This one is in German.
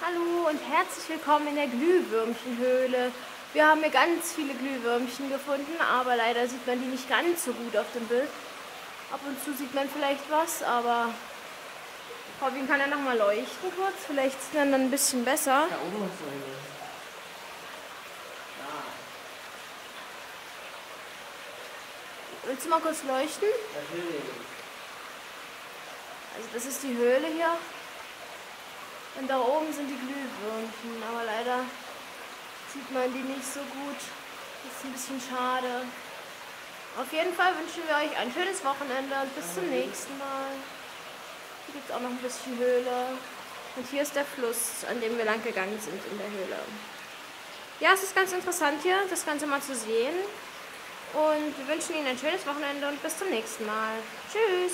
Hallo und herzlich willkommen in der Glühwürmchenhöhle. Wir haben hier ganz viele Glühwürmchen gefunden, aber leider sieht man die nicht ganz so gut auf dem Bild. Ab und zu sieht man vielleicht was, aber Robin kann ja noch mal leuchten kurz. Vielleicht sieht man dann ein bisschen besser. Da oben eine. Da. Willst du mal kurz leuchten? Natürlich. Also das ist die Höhle hier. Und da oben sind die Glühwürmchen, aber leider sieht man die nicht so gut. Das ist ein bisschen schade. Auf jeden Fall wünschen wir euch ein schönes Wochenende und bis zum nächsten Mal. Hier gibt es auch noch ein bisschen Höhle. Und hier ist der Fluss, an dem wir lang gegangen sind in der Höhle. Ja, es ist ganz interessant hier, das Ganze mal zu sehen. Und wir wünschen Ihnen ein schönes Wochenende und bis zum nächsten Mal. Tschüss!